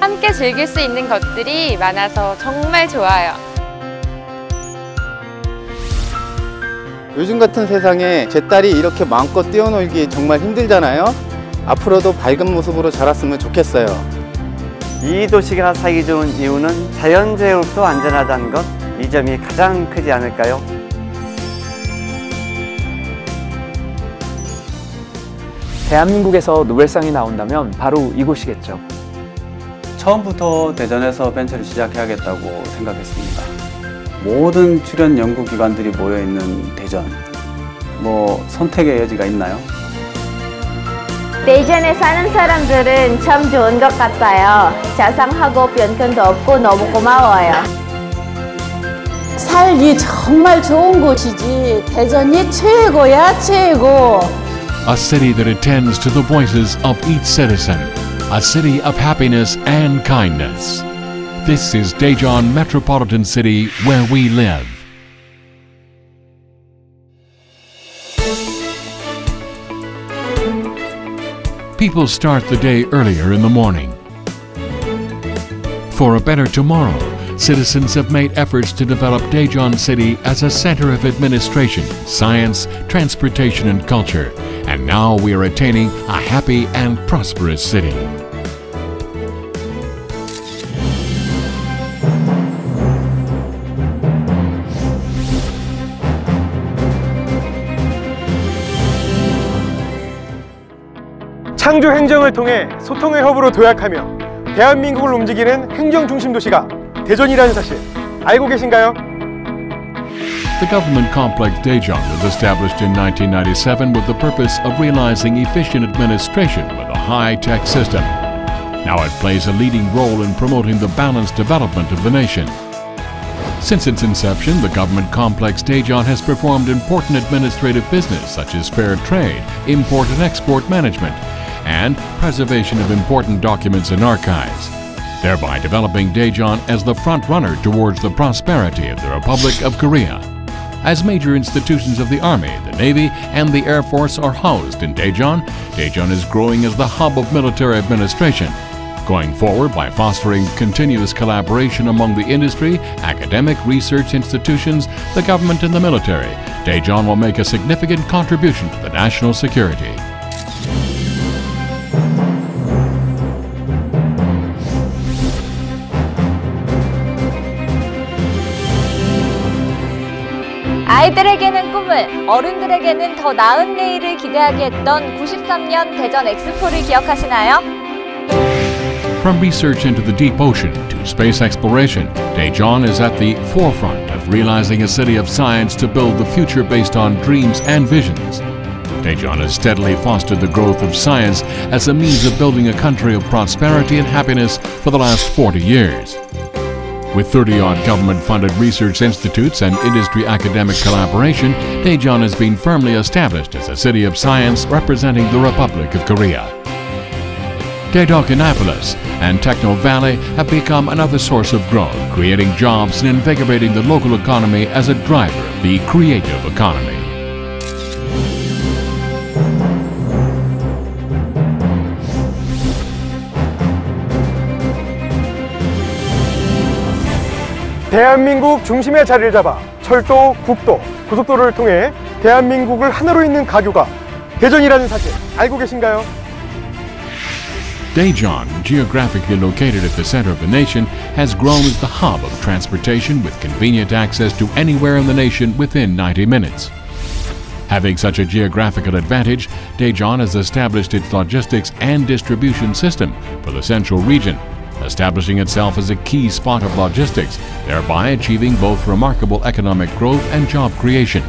함께 즐길 수 있는 것들이 많아서 정말 좋아요. 요즘 같은 세상에 제 딸이 이렇게 마음껏 뛰어놀기 정말 힘들잖아요. 앞으로도 밝은 모습으로 자랐으면 좋겠어요. 이 도시가 살기 좋은 이유는 자연재해로부터 안전하다는 것, 이 점이 가장 크지 않을까요? 대한민국에서 노벨상이 나온다면 바로 이곳이겠죠. 처음부터 대전에서 벤처를 시작해야겠다고 생각했습니다. 모든 출연 연구기관들이 모여있는 대전. 뭐 선택의 여지가 있나요? 대전에 사는 사람들은 참 좋은 것 같아요. 자상하고 변변도 없고 너무 고마워요. 살기 정말 좋은 곳이지. 대전이 최고야, 최고. a city that attends to the voices of each citizen, a city of happiness and kindness. This is Daejeon Metropolitan City where we live. People start the day earlier in the morning. For a better tomorrow, citizens have made efforts to develop Daejeon City as a center of administration, science, transportation, and culture. And now we are attaining a happy and prosperous city. 창조 행정을 통해 소통의 허브로 도약하며 대한민국을 움직이는 행정 중심 도시가 대전이라는 사실 알고 계신가요? The government complex Daejeon was established in 1997 with the purpose of realizing efficient administration with a high-tech system. Now it plays a leading role in promoting the balanced development of the nation. Since its inception, the government complex Daejeon has performed important administrative business such as fair trade, import and export management, and preservation of important documents and archives, thereby developing Daejeon as the front runner towards the prosperity of the Republic of Korea. As major institutions of the Army, the Navy, and the Air Force are housed in Daejeon, Daejeon is growing as the hub of military administration. Going forward by fostering continuous collaboration among the industry, academic research institutions, the government, and the military, Daejeon will make a significant contribution to the national security. 아이들에게는 꿈을, 어른들에게는 더 나은 내일을 기대하게 했던 93년 대전 엑스포를 기억하시나요? From research into the deep ocean to space exploration, Daejeon is at the forefront of realizing a city of science to build the future based on dreams and visions. Daejeon has steadily fostered the growth of science as a means of building a country of prosperity and happiness for the last 40 years. With 30 odd government funded research institutes and industry academic collaboration, Daejeon has been firmly established as a city of science representing the Republic of Korea. Daedeok Innopolis and Techno Valley have become another source of growth, creating jobs and invigorating the local economy as a driver of the creative economy. 대한민국 중심에 자리를 잡아 철도, 국도, 고속도로를 통해 대한민국을 하나로 잇는 가교가 대전이라는 사실 알고 계신가요? Daejeon, geographically located at the center of the nation, has grown as the hub of transportation with convenient access to anywhere in the nation within 90 minutes. Having such a geographical advantage, Daejeon has established its logistics and distribution system for the central region, establishing itself as a key spot of logistics, thereby achieving both remarkable economic growth and job creation.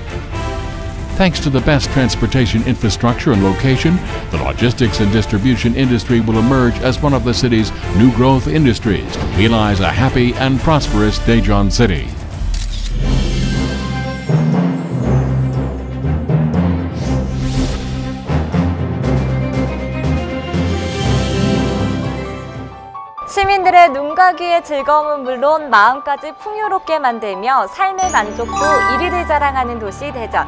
Thanks to the best transportation infrastructure and location, the logistics and distribution industry will emerge as one of the city's new growth industries realize a happy and prosperous Daejeon city. 시민들의 눈과 귀의 즐거움은 물론 마음까지 풍요롭게 만들며 삶의 만족도 1위를 자랑하는 도시 대전.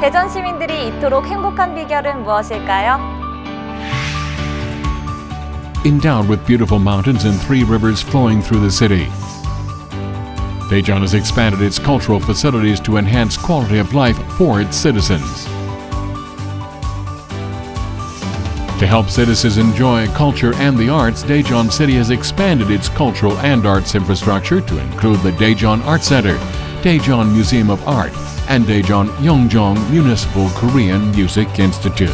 대전 시민들이 이토록 행복한 비결은 무엇일까요? Endowed with beautiful mountains and three rivers flowing through the city. Daejeon has expanded its cultural facilities to enhance quality of life for its citizens. To help citizens enjoy culture and the arts, Daejeon City has expanded its cultural and arts infrastructure to include the Daejeon Art Center, Daejeon Museum of Art, and Daejeon Yeonjeong Municipal Korean Music Institute.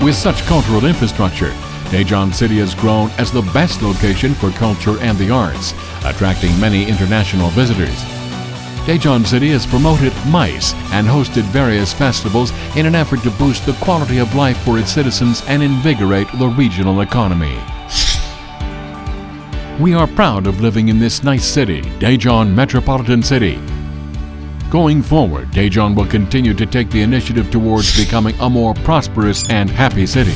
With such cultural infrastructure, Daejeon City has grown as the best location for culture and the arts, attracting many international visitors. Daejeon City has promoted MICE and hosted various festivals in an effort to boost the quality of life for its citizens and invigorate the regional economy. We are proud of living in this nice city, Daejeon Metropolitan City. Going forward, Daejeon will continue to take the initiative towards becoming a more prosperous and happy city.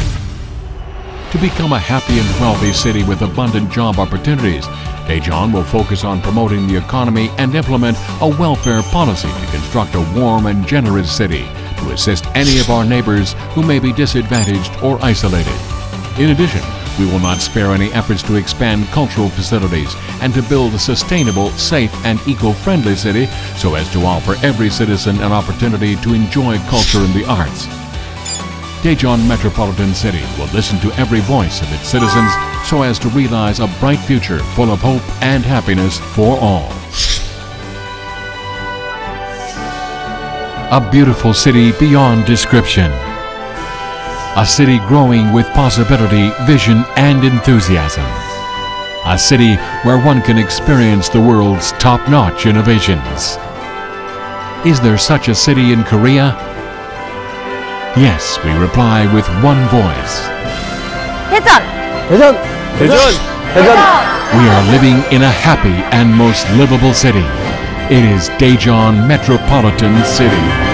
To become a happy and wealthy city with abundant job opportunities, Daejeon will focus on promoting the economy and implement a welfare policy to construct a warm and generous city to assist any of our neighbors who may be disadvantaged or isolated. In addition, we will not spare any efforts to expand cultural facilities and to build a sustainable, safe, and eco-friendly city so as to offer every citizen an opportunity to enjoy culture and the arts. Daejeon Metropolitan City will listen to every voice of its citizens so as to realize a bright future full of hope and happiness for all. A beautiful city beyond description. A city growing with possibility, vision, and enthusiasm. A city where one can experience the world's top notch innovations. Is there such a city in Korea? Yes, we reply with one voice. 대전! 대전! 대전! 대전! We are living in a happy and most livable city. It is Daejeon Metropolitan City.